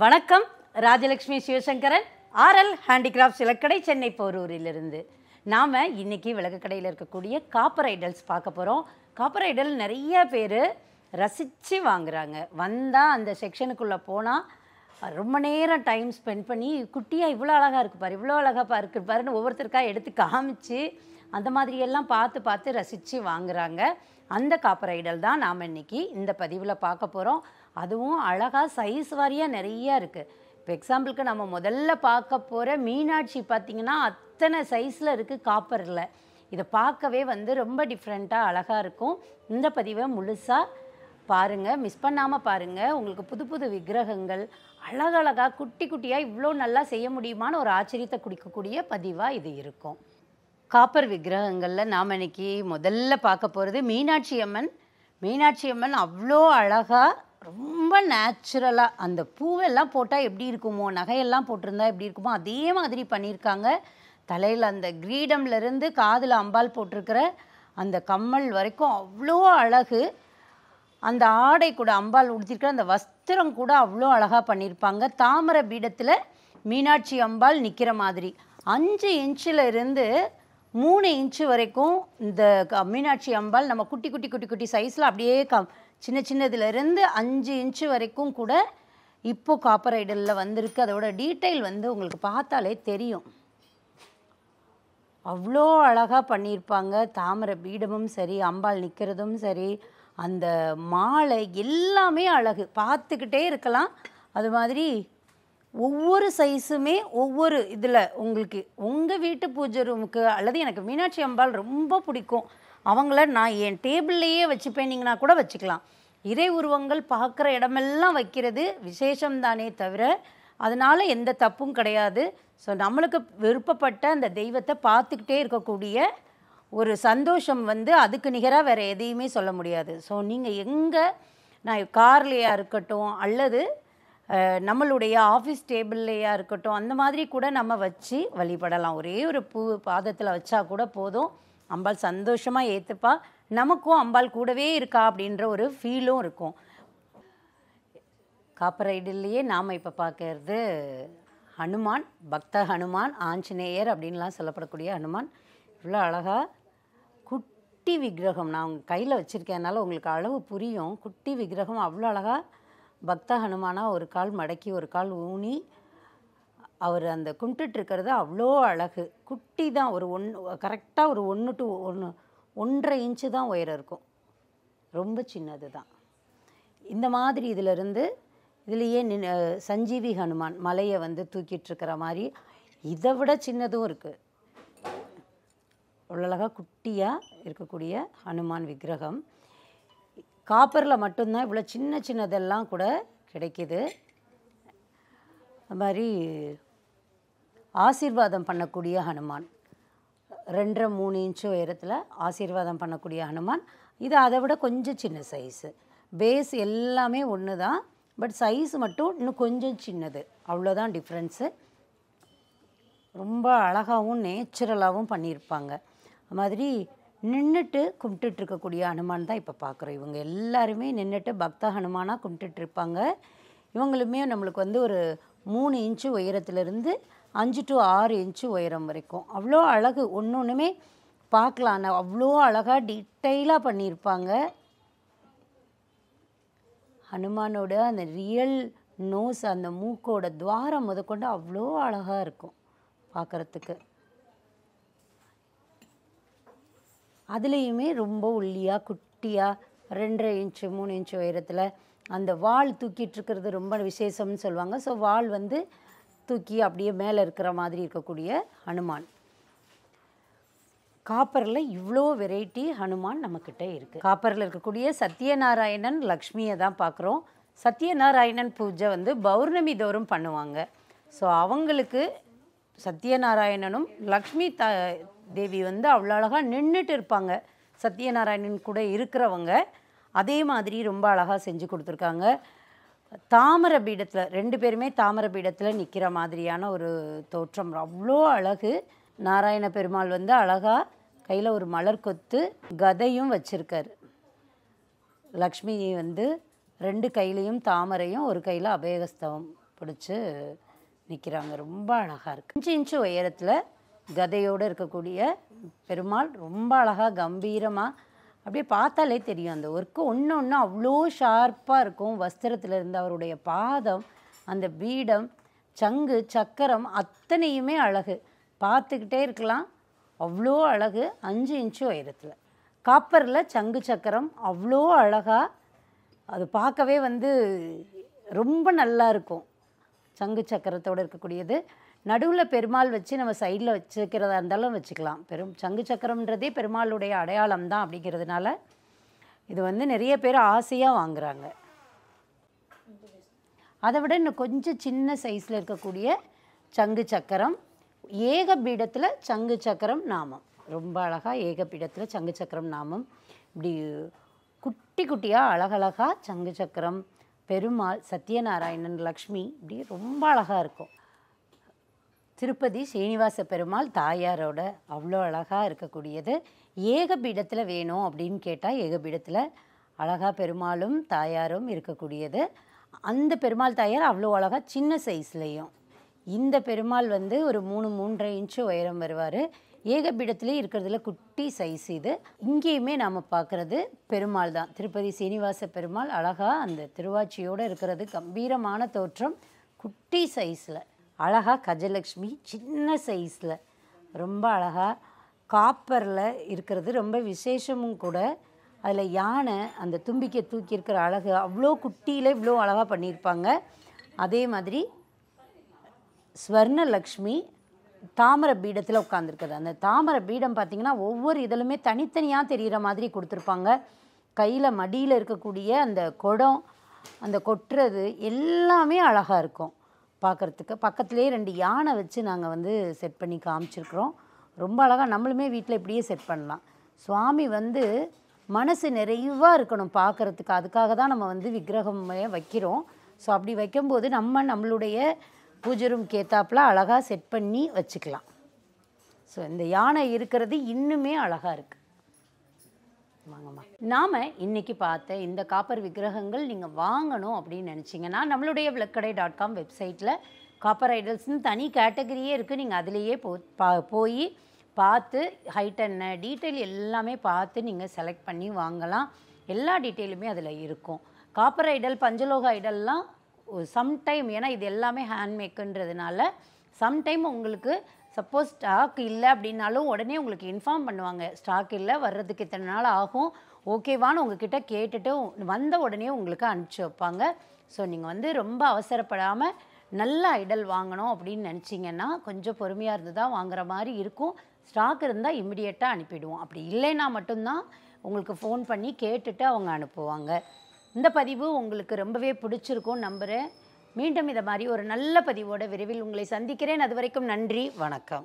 வணக்கம். Rajalakshmi Sivasankaran RL handicraft இலக்கடை சென்னை போரூரிலிருந்து. நாம் இன்றைக்கி விளக்கு கடையில் இருக்கக்கூடிய காப்பர் ஐடல்ஸ் பார்க்க போகிறோம் காப்பர் ஐடல் நிறைய பேர் ரசித்து வாங்குறாங்க. வந்தால் அந்த செக்ஷனுக்குள்ளே போனால் ரொம்ப நேரம் டைம் ஸ்பெண்ட் பண்ணி குட்டியாக இவ்வளோ அழகாக இருக்குப்பார் பாரு இவ்வளோ அழகாக இருக்கு பாருன்னு எடுத்து காமிச்சு அந்த மாதிரியெல்லாம் பார்த்து பார்த்து ரசித்து வாங்குறாங்க. அந்த காப்பர் ஐடல் தான் நாம் இன்னைக்கு இந்த பதிவில் பார்க்க போகிறோம் அதுவும் அழகாக சைஸ் வாரியாக நிறைய இருக்குது இப்போ எக்ஸாம்பிளுக்கு நம்ம முதல்ல பார்க்க போகிற மீனாட்சி பார்த்திங்கன்னா அத்தனை சைஸில் இருக்குது காப்பரில். இதை பார்க்கவே வந்து ரொம்ப டிஃப்ரெண்ட்டாக அழகாக இருக்கும். இந்த பதிவை முழுசாக பாருங்கள் மிஸ் பண்ணாமல் பாருங்கள் உங்களுக்கு புது புது விக்கிரகங்கள் அழகழகாக குட்டி குட்டியாக இவ்வளோ நல்லா செய்ய முடியுமான்னு ஒரு ஆச்சரியத்தை குடிக்கக்கூடிய பதிவாக இது இருக்கும். காப்பர் விக்கிரகங்களில் நாம் இன்னைக்கு முதல்ல பார்க்க போகிறது மீனாட்சி அம்மன். மீனாட்சி அம்மன் அவ்வளோ அழகாக ரொம்ப நேச்சுரலாக அந்த பூவெல்லாம் போட்டால் எப்படி இருக்குமோ நகையெல்லாம் போட்டிருந்தா எப்படி இருக்குமோ அதே மாதிரி பண்ணியிருக்காங்க. தலையில் அந்த கிரீடம்லேருந்து காதில் அம்பாள் போட்டிருக்கிற அந்த கம்மல் வரைக்கும் அவ்வளோ அழகு. அந்த ஆடை கூட அம்பாள் உடுத்திருக்கிற அந்த வஸ்திரம் கூட அவ்வளோ அழகாக பண்ணியிருப்பாங்க. தாமரை பீடத்தில் மீனாட்சி அம்பாள் நிற்கிற மாதிரி. அஞ்சு இன்ச்சில் இருந்து மூணு இன்ச்சு வரைக்கும் இந்த க- மீனாட்சி அம்பாள் நம்ம குட்டி குட்டி குட்டி குட்டி சைஸில் அப்படியே க சின்ன சின்னதுலேருந்து அஞ்சு இன்ச்சு வரைக்கும் கூட இப்போ காப்பர் ஐடலில் வந்திருக்கு. அதோட டீட்டெயில் வந்து உங்களுக்கு பார்த்தாலே தெரியும். அவ்வளோ அழகாக பண்ணியிருப்பாங்க. தாமரை பீடமும் சரி அம்பாள் நிற்கிறதும் சரி அந்த மாலை எல்லாமே அழகு. பார்த்துக்கிட்டே இருக்கலாம். அது மாதிரி ஒவ்வொரு சைஸுமே ஒவ்வொரு இதில் உங்களுக்கு உங்கள் வீட்டு பூஜை ரூமுக்கு அல்லது எனக்கு மீனாட்சி அம்பாள் ரொம்ப பிடிக்கும். அவங்கள நான் என் டேபிள்லேயே வச்சுப்பேனிங்கன்னா கூட வச்சுக்கலாம். இறை உருவங்கள் பார்க்குற இடமெல்லாம் வைக்கிறது விசேஷம்தானே தவிர அதனால் எந்த தப்பும் கிடையாது. ஸோ நம்மளுக்கு விருப்பப்பட்ட அந்த தெய்வத்தை பார்த்துக்கிட்டே இருக்கக்கூடிய ஒரு சந்தோஷம் வந்து அதுக்கு நிகராக வேறு எதையுமே சொல்ல முடியாது. ஸோ நீங்கள் எங்கே நான் கார்லேயா இருக்கட்டும் அல்லது நம்மளுடைய ஆஃபீஸ் டேபிள்லையா இருக்கட்டும் அந்த மாதிரி கூட நம்ம வச்சு வழிபடலாம். ஒரே ஒரு பூ பாதத்தில் வச்சா கூட போதும். அம்பாள் சந்தோஷமாக ஏற்றுப்பா நமக்கும் அம்பாள் கூடவே இருக்கா அப்படின்ற ஒரு ஃபீலும் இருக்கும். காப்பரைடுலேயே நாம் இப்போ பார்க்கறது ஹனுமான் பக்த ஹனுமான் ஆஞ்சநேயர் அப்படின்லாம் சொல்லப்படக்கூடிய ஹனுமான். இவ்வளோ அழகாக குட்டி விக்கிரகம் நான் கையில் வச்சுருக்கேனால உங்களுக்கு அளவு புரியும். குட்டி விக்கிரகம் அவ்வளோ அழகாக பக்த ஹனுமானாக ஒரு கால் மடக்கி ஒரு கால் ஊனி. அவர் அந்த கும்பிட்டுட்டு அவ்வளோ அழகு. குட்டி தான் ஒரு ஒன் கரெக்டாக ஒரு ஒன்று டு ஒன்று ஒன்றரை இன்ச்சு தான் உயரம் இருக்கும். ரொம்ப சின்னது தான். இந்த மாதிரி இதிலிருந்து இதுலேயே நின் சஞ்சீவி ஹனுமான் மலையை வந்து தூக்கிட்டுருக்கிற மாதிரி இதை விட சின்னதும் இருக்குது அவ்வளோ அழகாக குட்டியாக இருக்கக்கூடிய ஹனுமான் விக்கிரகம். காப்பரில் மட்டும்தான் இவ்வளோ சின்ன சின்னதெல்லாம் கூட கிடைக்கிது. அது மாதிரி ஆசீர்வாதம் பண்ணக்கூடிய ஹனுமான். ரெண்டரை மூணு இன்ச்சு உயரத்தில் ஆசீர்வாதம் பண்ணக்கூடிய ஹனுமான். இது அதை விட கொஞ்சம் சின்ன சைஸு பேஸ் எல்லாமே ஒன்று தான் பட் சைஸ் மட்டும் இன்னும் கொஞ்சம் சின்னது. அவ்வளோதான் டிஃப்ரென்ஸு ரொம்ப அழகாகவும் நேச்சுரலாகவும் பண்ணியிருப்பாங்க. அது மாதிரி நின்றுட்டு கும்பிட்டுட்டு இருக்கக்கூடிய ஹனுமான் தான் இப்போ பார்க்குறோம் இவங்க எல்லாருமே நின்றுட்டு பக்த ஹனுமானாக கும்பிட்டுட்டு இருப்பாங்க இவங்களுமே நம்மளுக்கு வந்து ஒரு மூணு இன்ச்சு உயரத்துலேருந்து அஞ்சு டு ஆறு இன்ச்சு உயரம் வரைக்கும். அவ்வளோ அழகு. ஒன்று ஒன்றுமே பார்க்கலாம் அவ்வளோ அழகாக டீட்டெயிலாக பண்ணியிருப்பாங்க. ஹனுமானோட அந்த ரியல் நோஸ் அந்த மூக்கோட துவாரம் முதற்கொண்டு அவ்வளோ அழகாக இருக்கும் பார்க்குறதுக்கு அதுலேயுமே ரொம்ப ஒல்லியாக குட்டியாக ரெண்டரை இன்ச்சு மூணு இன்ச்சு உயரத்தில் அந்த வால் தூக்கிட்டு இருக்கிறது ரொம்ப விசேஷம்னு சொல்லுவாங்க. ஸோ வால் வந்து தூக்கி அப்படியே மேலே இருக்கிற மாதிரி இருக்கக்கூடிய ஹனுமான். காப்பரில் இவ்வளோ வெரைட்டி ஹனுமான் நம்மக்கிட்ட இருக்குது காப்பரில் இருக்கக்கூடிய சத்யநாராயணன் லக்ஷ்மியை தான் பார்க்குறோம் சத்யநாராயணன் பூஜை வந்து பௌர்ணமி தோறும் பண்ணுவாங்க. ஸோ அவங்களுக்கு சத்யநாராயணனும் லக்ஷ்மி த தேவி வந்து அவ்வளோ அழகாக நின்றுட்டு இருப்பாங்க. சத்யநாராயணன் கூட இருக்கிறவங்க. அதே மாதிரி ரொம்ப அழகாக செஞ்சு கொடுத்துருக்காங்க. தாமர பீடத்தில் ரெண்டு பேருமே தாமர பீடத்தில் நிற்கிற மாதிரியான ஒரு தோற்றம். அவ்வளோ அழகு. நாராயண பெருமாள் வந்து அழகாக கையில் ஒரு மலர் கொத்து கதையும் வச்சுருக்கார். லக்ஷ்மி வந்து ரெண்டு கையிலையும் தாமரையும் ஒரு கையில் அபயகஸ்தவம் பிடிச்சி நிற்கிறாங்க ரொம்ப அழகாக இருக்குது அஞ்சு இன்ச்சு உயரத்தில் கதையோடு இருக்கக்கூடிய பெருமாள் ரொம்ப அழகாக கம்பீரமாக அப்படியே பார்த்தாலே தெரியும். அந்த ஒர்க்கு ஒன்று ஒன்று அவ்வளோ ஷார்ப்பாக இருக்கும். வஸ்திரத்தில் இருந்த அவருடைய பாதம் அந்த பீடம் சங்கு சக்கரம் அத்தனையுமே அழகு. பார்த்துக்கிட்டே இருக்கலாம். அவ்வளோ அழகு. அஞ்சு இன்ச்சு உயரத்தில். காப்பரில் சங்கு சக்கரம் அவ்வளோ அழகாக அது பார்க்கவே வந்து ரொம்ப நல்லா இருக்கும். சங்கு சக்கரத்தோடு இருக்கக்கூடியது. நடுவில் பெருமாள் வச்சு நம்ம சைடில் வச்சுக்கிறதா இருந்தாலும் வச்சுக்கலாம். பெரும் சங்கு சக்கரம்ன்றதே பெருமாளுடைய அடையாளம் தான் அப்படிங்கிறதுனால இது வந்து நிறைய பேர் ஆசையாக வாங்குறாங்க. அதை விட இன்னும் கொஞ்சம் சின்ன சைஸில் இருக்கக்கூடிய சங்கு சக்கரம் ஏக பீடத்தில் சங்கு சக்கரம் நாமம். ரொம்ப அழகாக ஏக பீடத்தில் சங்கு சக்கரம் நாமம். இப்படி குட்டி குட்டியாக அழகழகாக சங்கு சக்கரம் பெருமாள் சத்யநாராயணன் லக்ஷ்மி இப்படி ரொம்ப அழகாக இருக்கும். திருப்பதி ஸ்ரீனிவாச பெருமாள் தாயாரோட அவ்வளோ அழகாக இருக்கக்கூடியது. ஏகபீடத்தில் வேணும் அப்படின்னு கேட்டால் ஏகபீடத்தில் அழகாக பெருமாளும் தாயாரும் இருக்கக்கூடியது. அந்த பெருமாள் தாயார் அவ்வளோ அழகாக சின்ன சைஸ்லேயும். இந்த பெருமாள் வந்து ஒரு மூணு மூன்றரை இன்ச்சு உயரம் வருவார். ஏகபீடத்திலே இருக்கிறதுல குட்டி சைஸ் இது. இங்கேயுமே நாம் பார்க்குறது பெருமாள் தான். திருப்பதி சீனிவாச பெருமாள் அழகாக அந்த திருவாச்சியோடு இருக்கிறது. கம்பீரமான தோற்றம் குட்டி சைஸில். அழகாக கஜலக்ஷ்மி சின்ன சைஸில் ரொம்ப அழகாக காப்பரில் இருக்கிறது. ரொம்ப விசேஷமும் கூட. அதில் யானை அந்த தும்பிக்கை தூக்கி இருக்கிற அழகு அவ்வளோ குட்டியில் இவ்வளோ அழகாக பண்ணியிருப்பாங்க. அதே மாதிரி ஸ்வர்ணலக்ஷ்மி தாமரை பீடத்தில் உட்காந்துருக்குது அந்த தாமரை பீடம் பார்த்திங்கன்னா ஒவ்வொரு இதிலுமே தனித்தனியாக தெரிகிற மாதிரி கொடுத்துருப்பாங்க. கையில் மடியில் இருக்கக்கூடிய அந்த குடம் அந்த கொட்டுறது எல்லாமே அழகாக இருக்கும். பார்க்குறதுக்கு பக்கத்துலேயே ரெண்டு யானை வச்சு நாங்கள் வந்து செட் பண்ணி காமிச்சிருக்கிறோம். ரொம்ப அழகாக நம்மளுமே வீட்டில் இப்படியே செட் பண்ணலாம். சுவாமி வந்து மனசு நிறைவாக இருக்கணும் பார்க்குறதுக்கு அதுக்காக தான் நம்ம வந்து விக்கிரகமே வைக்கிறோம். ஸோ அப்படி வைக்கும்போது நம்ம நம்மளுடைய பூஜை ரூம் கேத்தாப்பில் அழகாக செட் பண்ணி வச்சுக்கலாம். ஸோ இந்த யானை இருக்கிறது இன்னுமே அழகாக இருக்குது வாங்கம்மா. நாம் இன்றைக்கி பார்த்த இந்த காப்பர் விக்கிரகங்கள் நீங்கள் வாங்கணும் அப்படின்னு நினச்சிங்கன்னா நம்மளுடைய விளக்கடை டாட் காம் வெப்சைட்டில் காப்பர் ஐடல்ஸ்னு தனி கேட்டகரியே இருக்குது நீங்கள் அதிலேயே போ பா போய் பார்த்து ஹைட் என்ன டீட்டெயில் எல்லாமே பார்த்து நீங்கள் செலக்ட் பண்ணி வாங்கலாம். எல்லா டீட்டெயிலுமே அதில் இருக்கும். காப்பர் ஐடல் பஞ்சலோக ஐடல்லாம் சம்டைம் ஏன்னா இது எல்லாமே ஹேண்ட்மேக்குன்றதுனால சம்டைம் உங்களுக்கு சப்போஸ் ஸ்டாக் இல்லை அப்படின்னாலும் உடனே உங்களுக்கு இன்ஃபார்ம் பண்ணுவாங்க. ஸ்டாக் இல்லை வர்றதுக்கு இத்தனை நாள் ஆகும். ஓகேவான்னு உங்ககிட்ட கேட்டுட்டு வந்த உடனே உங்களுக்கு அனுப்பிச்சி வைப்பாங்க. ஸோ நீங்கள் வந்து ரொம்ப அவசரப்படாமல் நல்ல ஐடல் வாங்கணும் அப்படின்னு நினச்சிங்கன்னா கொஞ்சம் பொறுமையாக இருந்து தான் வாங்குற மாதிரி இருக்கும். ஸ்டாக் இருந்தால் இமிடியேட்டாக அனுப்பிடுவோம். அப்படி இல்லைன்னா மட்டும்தான் உங்களுக்கு ஃபோன் பண்ணி கேட்டுட்டு அவங்க அனுப்புவாங்க. இந்த பதிவு உங்களுக்கு ரொம்பவே பிடிச்சிருக்கும் நம்புகிறேன் மீண்டும் இதை மாதிரி ஒரு நல்ல பதிவோட விரைவில் உங்களை சந்திக்கிறேன். அது வரைக்கும் நன்றி வணக்கம்.